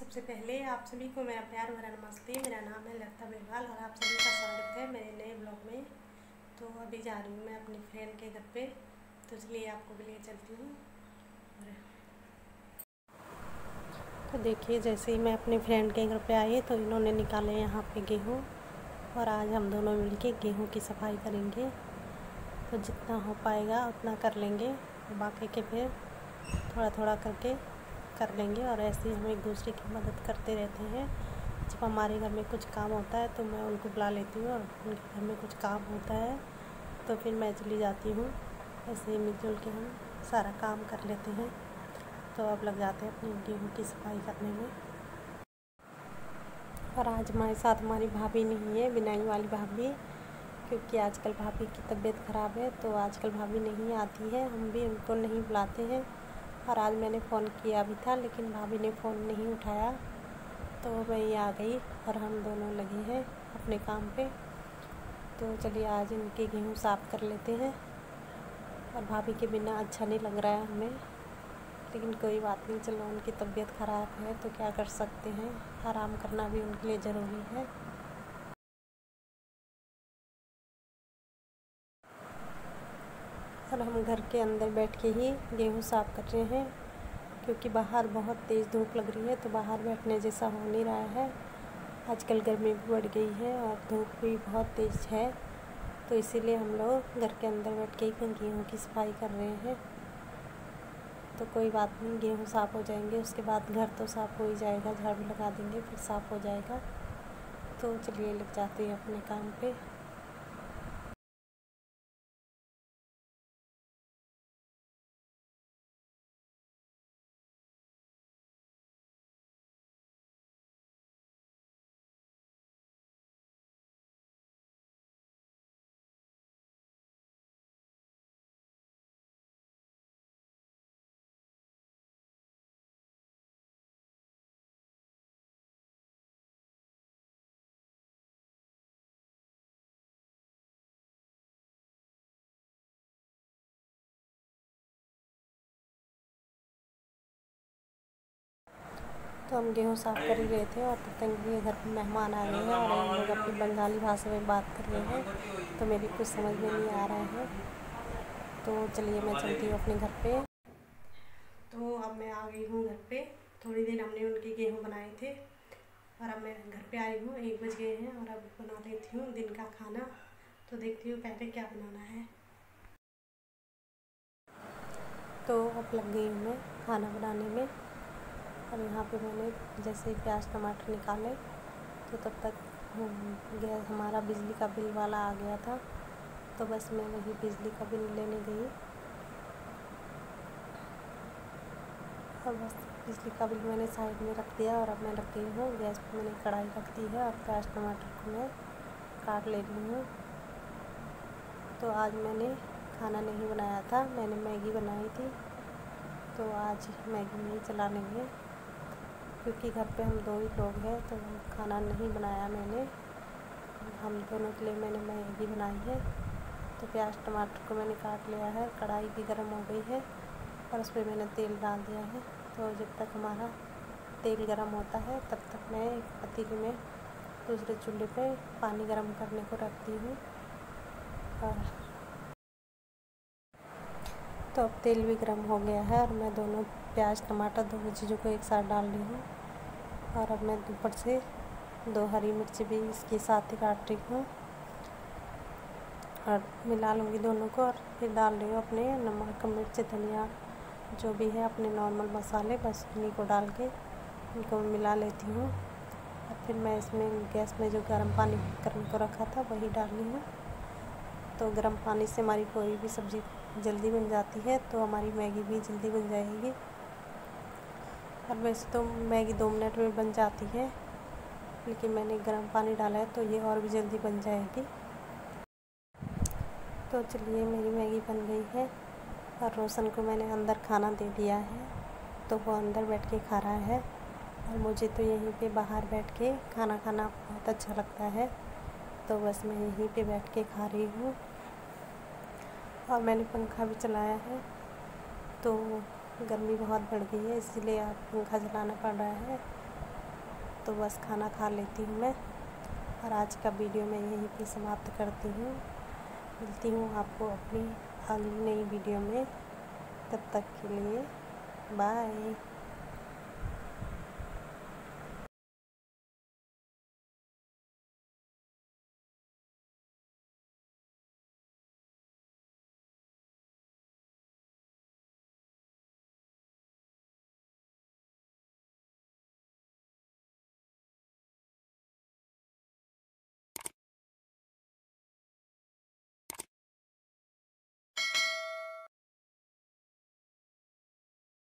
सबसे पहले आप सभी को मेरा प्यार भरा नमस्ते। मेरा नाम है लता बेगवाल और आप सभी का स्वागत है मेरे नए ब्लॉग में। तो अभी जा रही हूँ मैं अपनी फ्रेंड के घर पे तो इसलिए आपको भी ले चलती हूँ। तो देखिए, जैसे ही मैं अपने फ्रेंड के घर पे आई तो इन्होंने निकाले यहाँ पे गेहूँ और आज हम दोनों मिलके गेहूँ की सफ़ाई करेंगे। तो जितना हो पाएगा उतना कर लेंगे, बाकी के फिर थोड़ा थोड़ा करके कर लेंगे और ऐसे ही हम एक दूसरे की मदद करते रहते हैं। जब हमारे घर में कुछ काम होता है तो मैं उनको बुला लेती हूँ और उनके घर में कुछ काम होता है तो फिर मैं चली जाती हूँ। ऐसे ही मिलजुल के हम सारा काम कर लेते हैं। तो अब लग जाते हैं अपनी गेहूँ की सफ़ाई करने में। और आज हमारे साथ हमारी भाभी नहीं है, बिनाई वाली भाभी, क्योंकि आजकल भाभी की तबीयत ख़राब है तो आजकल भाभी नहीं आती है। हम भी उनको नहीं बुलाते हैं। और आज मैंने फ़ोन किया भी था, लेकिन भाभी ने फ़ोन नहीं उठाया। तो मैं आ गई और हम दोनों लगे हैं अपने काम पे। तो चलिए आज इनके गेहूँ साफ़ कर लेते हैं। और भाभी के बिना अच्छा नहीं लग रहा है हमें। लेकिन कोई बात नहीं, चलो उनकी तबीयत ख़राब है तो क्या कर सकते हैं? आराम करना भी उनके लिए ज़रूरी है। और हम घर के अंदर बैठ के ही गेहूँ साफ़ कर रहे हैं, क्योंकि बाहर बहुत तेज़ धूप लग रही है तो बाहर बैठने जैसा हो नहीं रहा है। आजकल गर्मी भी बढ़ गई है और धूप भी बहुत तेज़ है तो इसीलिए हम लोग घर के अंदर बैठ के ही गेहूँ की सफ़ाई कर रहे हैं। तो कोई बात नहीं, गेहूँ साफ़ हो जाएँगे, उसके बाद घर तो साफ़ हो ही जाएगा, झाड़ू लगा देंगे, फिर साफ़ हो जाएगा। तो चलिए लग जाते हैं अपने काम पे। तो हम गेहूँ साफ़ कर ही रहे थे और तब तक घर पर मेहमान आ रहे हैं और हम लोग अपनी बंगाली भाषा में बात कर रहे हैं। तो मेरी कुछ समझ में नहीं आ रहा है। तो चलिए मैं चलती हूँ अपने घर पे। तो अब मैं आ गई हूँ घर पे। थोड़ी देर हमने उनके गेहूँ बनाए थे और अब मैं घर पे आई हूँ। एक बज गए हैं और अब बना लेती हूँ दिन का खाना। तो देखती हूँ पहले क्या बनाना है। तो अब लग गई हूँ मैं खाना बनाने में। और यहाँ पे मैंने जैसे ही प्याज, टमाटर निकाले तो तब तक गैस हमारा बिजली का बिल वाला आ गया था। तो बस मैं वही बिजली का बिल लेने गई। और बस बिजली का बिल मैंने साइड में रख दिया और अब मैं रख गई हूँ। गैस पे मैंने कढ़ाई रख दी है और प्याज, टमाटर को मैं काट ले रही हूँ। तो आज मैंने खाना नहीं बनाया था, मैंने मैगी बनाई थी। तो आज मैगी नहीं चला लेंगे क्योंकि घर पे हम दो ही लोग हैं तो खाना नहीं बनाया मैंने। हम दोनों के लिए मैंने मैगी बनाई है। तो प्याज, टमाटर को मैंने काट लिया है, कढ़ाई भी गर्म हो गई है और उस पर मैंने तेल डाल दिया है। तो जब तक हमारा तेल गर्म होता है, तब तक मैं एक पतीली में दूसरे चूल्हे पे पानी गर्म करने को रखती हूँ। और तो अब तेल भी गर्म हो गया है और मैं दोनों प्याज, टमाटर, दोनों चीज़ों को एक साथ डाल रही हूँ। और अब मैं ऊपर से दो हरी मिर्ची भी इसके साथ ही काट रही हूँ। और मिला लूँगी दोनों को और फिर डाल रही हूँ अपने नमक, मिर्च, धनिया जो भी है अपने नॉर्मल मसाले, बस उन्हीं को डाल के उनको मिला लेती हूँ। और फिर मैं इसमें गैस में जो गर्म पानी करने को रखा था वही डाल रही हूँ। तो गर्म पानी से हमारी कोई भी सब्ज़ी जल्दी बन जाती है तो हमारी मैगी भी जल्दी बन जाएगी। और वैसे तो मैगी दो मिनट में बन जाती है, लेकिन मैंने गर्म पानी डाला है तो ये और भी जल्दी बन जाएगी। तो चलिए, मेरी मैगी बन गई है, और रोशन को मैंने अंदर खाना दे दिया है तो वो अंदर बैठ के खा रहा है। और मुझे तो यहीं पे बाहर बैठ के खाना खाना बहुत अच्छा लगता है तो बस मैं यहीं पे बैठ के खा रही हूँ। और मैंने पंखा भी चलाया है तो गर्मी बहुत बढ़ गई है, इसलिए आप पंखा चलाना पड़ रहा है। तो बस खाना खा लेती हूँ मैं, और आज का वीडियो मैं यहीं पे समाप्त करती हूँ। मिलती हूँ आपको अपनी अगली नई वीडियो में, तब तक के लिए बाय।